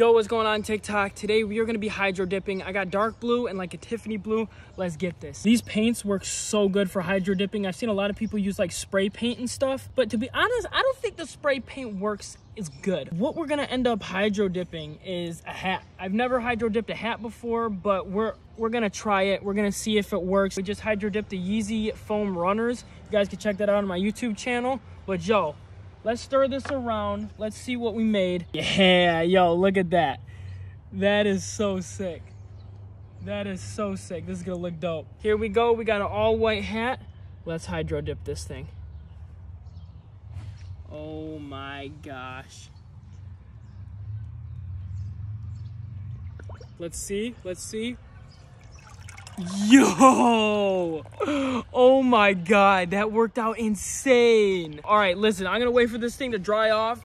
Yo, what's going on TikTok? Today we are gonna be hydro dipping. I got dark blue and like a Tiffany blue. Let's get this. These paints work so good for hydro dipping. I've seen a lot of people use like spray paint and stuff, but to be honest, I don't think the spray paint works as good. What we're gonna end up hydro dipping is a hat. I've never hydro dipped a hat before, but we're we're gonna try it. We're gonna see if it works. We just hydro dipped the Yeezy foam runners. You guys can check that out on my YouTube channel. But yo, Let's stir this around. Let's see what we made. Yeah, yo, look at that. That is so sick. That is so sick. This is gonna look dope. Here we go. We got an all white hat. Let's hydro dip this thing. Oh my gosh. Let's see. Let's see. Yo! Oh my god, that worked out insane. All right, listen, I'm gonna wait for this thing to dry off